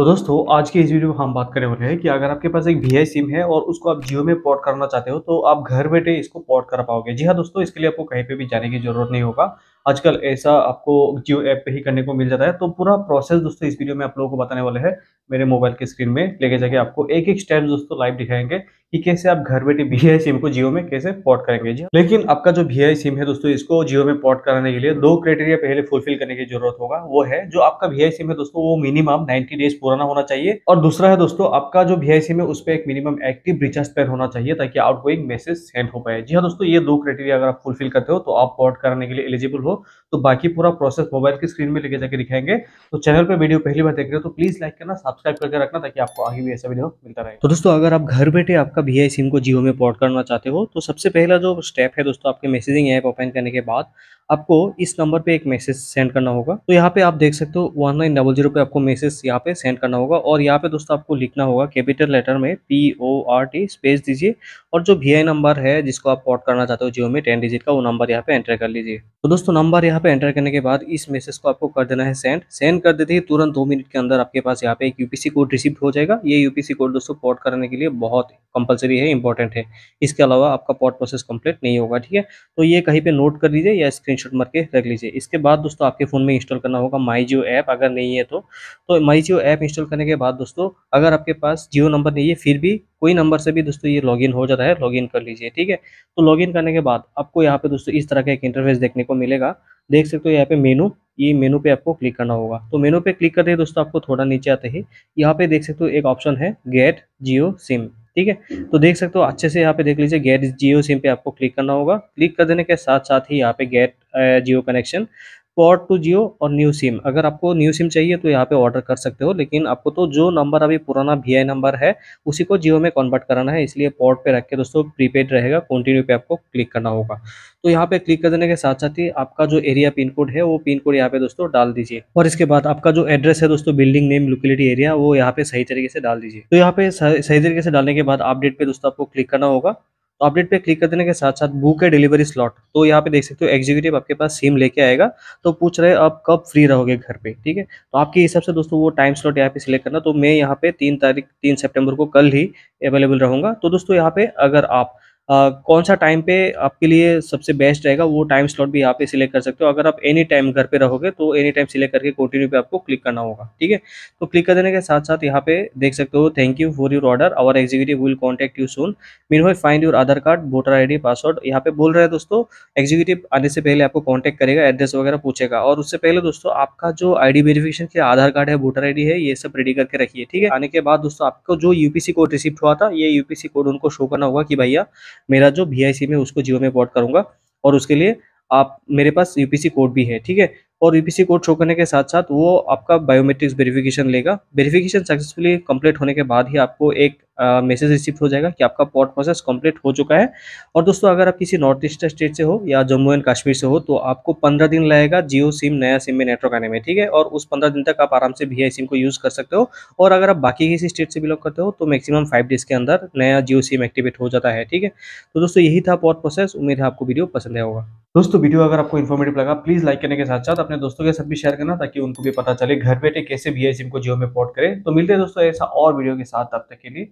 तो दोस्तों, आज की इस वीडियो में हम बात करने वाले हैं कि अगर आपके पास एक वी सिम है और उसको आप जियो में पोर्ट करना चाहते हो तो आप घर बैठे इसको पोर्ट कर पाओगे। जी हाँ दोस्तों, इसके लिए आपको कहीं पे भी जाने की ज़रूरत नहीं होगा। आजकल ऐसा आपको जियो ऐप पे ही करने को मिल जाता है। तो पूरा प्रोसेस दोस्तों इस वीडियो में आप लोगों को बताने वाले हैं मेरे मोबाइल की स्क्रीन में। लेके जाके आपको एक एक स्टेप दोस्तों लाइव दिखाएँगे कि कैसे आप घर बैठे वी सिम को जियो में कैसे पोर्ट करेंगे। जी। लेकिन आपका जो वी सिम है दोस्तों इसको जियो में पोर्ट कराने के लिए दो क्राइटेरिया पहले फुलफिल करने की ज़रूरत होगा। वो है जो आपका वी सिम है दोस्तों वो मिनिमम नाइन्टी डेज़ पुराना होना चाहिए। और दूसरा है दोस्तों आपका जो वी सिम है उस पर एक मिनिमम एक्टिव रिचार्ज पैन होना चाहिए ताकि आउट मैसेज सेंड हो पाए। जी हाँ दोस्तों ये दो क्राइटेरिया अगर आप फुलफिल करते हो तो आप पोर्ट कराने के लिए एलिजिबल हो। तो बाकी पूरा प्रोसेस मोबाइल की स्क्रीन में लेके जाके दिखाएँगे। तो चैनल पर वीडियो पहली बार देख रहे हो तो प्लीज़ लाइक करना सब्सक्राइब करके रखना ताकि आपको आगे भी ऐसा वीडियो मिलता रहे। तो दोस्तों, अगर आप घर बैठे आपका वी सिम को जियो में पोर्ट करना चाहते हो तो सबसे पहला जो स्टेप है दोस्तों, आपके मैसेजिंग ऐप ओपन करने के बाद आपको इस नंबर पे एक मैसेज सेंड करना होगा। तो यहाँ पे आप देख सकते हो वन नाइन डबल ज़ीरो पे आपको मैसेज यहाँ पे सेंड करना होगा और यहाँ पे दोस्तों आपको लिखना होगा कैपिटल लेटर में P O R T space दीजिए और जो वी नंबर है जिसको आप पोर्ट करना चाहते हो जियो में टेन डिजिट का वो नंबर यहाँ पे एंटर कर लीजिए। तो दोस्तों नंबर यहाँ पे एंटर करने के बाद इस मैसेज को आपको कर देना है सेंड सेंड कर देते ही तुरंत दो मिनट के अंदर आपके पास यहाँ पे एक यूपीसी कोड रिसीव हो जाएगा। ये यूपीसी कोड दोस्तों पोर्ट करने के लिए बहुत कंपलसरी है इंपॉर्टेंट है। इसके अलावा आपका पोर्ट प्रोसेस कंप्लीट नहीं होगा, ठीक है? तो ये कहीं पे नोट कर लीजिए या स्क्रीनशॉट मार के रख लीजिए। इसके बाद दोस्तों आपके फ़ोन में इंस्टॉल करना होगा माई जियो ऐप, अगर नहीं है तो। तो माई जियो ऐप इंस्टॉल करने के बाद दोस्तों, अगर आपके पास जियो नंबर नहीं है, फिर भी कोई नंबर से भी दोस्तों ये लॉगिन हो जाता है, लॉगिन कर लीजिए, ठीक है? तो लॉगिन करने के बाद आपको यहाँ पे दोस्तों इस तरह का एक इंटरफेस देखने को मिलेगा। देख सकते हो यहाँ पे मेनू, ये मेनू पे आपको क्लिक करना होगा। तो मेनू पे क्लिक करते हैं दोस्तों आपको थोड़ा नीचे आते ही यहाँ पे देख सकते हो एक ऑप्शन है गेट जियो सिम। ठीक है? तो देख सकते हो, अच्छे से यहाँ पे देख लीजिए गेट जियो सिम पे आपको क्लिक करना होगा। क्लिक कर देने के साथ साथ ही यहाँ पे get Jio connection. Port to Jio और न्यू सिम अगर आपको न्यू सिम चाहिए तो यहाँ पे ऑर्डर कर सकते हो, लेकिन आपको तो जो नंबर अभी पुराना वी नंबर है, उसी को जियो में कन्वर्ट कराना है, इसलिए पोर्ट पे रख के दोस्तों प्रीपेड रहेगा कंटिन्यू पे आपको क्लिक करना होगा। तो यहाँ पे क्लिक कर देने के साथ साथ ही आपका जो एरिया पिन कोड है, वो पिन कोड यहाँ पे दोस्तों डाल दीजिए। और इसके बाद आपका जो एड्रेस है दोस्तों बिल्डिंग नेम लोकेलिटी एरिया वो यहाँ पे सही तरीके से डाल दीजिए। तो यहाँ पे सही तरीके से डालने के बाद अपडेट पे दोस्तों आपको क्लिक करना होगा। तो अपडेट पे क्लिक कर देने के साथ साथ बुक है डिलीवरी स्लॉट तो यहाँ पे देख सकते हो एग्जीक्यूटिव आपके पास सिम लेके आएगा। तो पूछ रहे आप कब फ्री रहोगे घर पे? ठीक है? तो आपके हिसाब से दोस्तों वो टाइम स्लॉट यहाँ पे सिलेक्ट करना। तो मैं यहाँ पे तीन तारीख, तीन सेप्टेम्बर को कल ही अवेलेबल रहूँगा। तो दोस्तों यहाँ पे अगर आप कौन सा टाइम पे आपके लिए सबसे बेस्ट रहेगा, वो टाइम स्लॉट भी यहाँ पे सिलेक्ट कर सकते हो। अगर आप एनी टाइम घर पे रहोगे तो एनी टाइम सिलेक्ट करके कंटिन्यू पे आपको क्लिक करना होगा, ठीक है? तो क्लिक कर देने के साथ साथ यहाँ पे देख सकते हो thank you for your order our executive will contact you soon mean why find your Aadhaar card voter ID password यहाँ पे बोल रहे हैं दोस्तों एग्जीक्यूटिव आने से पहले आपको कॉन्टेक्ट करेगा एड्रेस वगैरह पूछेगा। और उससे पहले दोस्तों, आपका जो आई डी वेरिफिकेशन के आधार कार्ड है वोटर आईडी है, ये सब रेडी करके रखिए, ठीक है? आने के बाद दोस्तों, आपको जो यूपीसी कोड रिसीव हुआ था, ये यूपीसी कोड उनको शो करना होगा कि भैया मेरा जो वी में उसको जियो में पोर्ट करूँगा और उसके लिए आप, मेरे पास यूपीसी कोड भी है, ठीक है? और यूपीसी कोड शो करने के साथ साथ वो आपका बायोमेट्रिक्स वेरिफिकेशन लेगा। वेरिफिकेशन सक्सेसफुली कंप्लीट होने के बाद ही आपको एक मैसेज रिसीव हो जाएगा कि आपका पोर्ट प्रोसेस कंप्लीट हो चुका है। और दोस्तों, अगर आप किसी नॉर्थ ईस्ट स्टेट से हो या जम्मू एंड कश्मीर से हो तो आपको पंद्रह दिन लगेगा जियो सिम, नया सिम में नेटवर्क आने में, ठीक है? और उस पंद्रह दिन तक आप आराम से वी सिम को यूज़ कर सकते हो। और अगर आप बाकी किसी स्टेट से बिलोंग करते हो तो मैक्सिमम फाइव डेज़ के अंदर नया जियो सिम एक्टिवेट हो जाता है, ठीक है? तो दोस्तों, यही था पोर्ट प्रोसेस उम्मीद है आपको वीडियो पसंद आया होगा। दोस्तों वीडियो अगर आपको इन्फॉर्मेटिव लगा प्लीज़ लाइक करने के साथ साथ अपने दोस्तों के साथ भी शेयर करना ताकि उनको भी पता चले घर बैठे कैसे वी सिम को जियो में पोर्ट करें। तो मिलते हैं दोस्तों ऐसा और वीडियो के साथ, तब तक के लिए।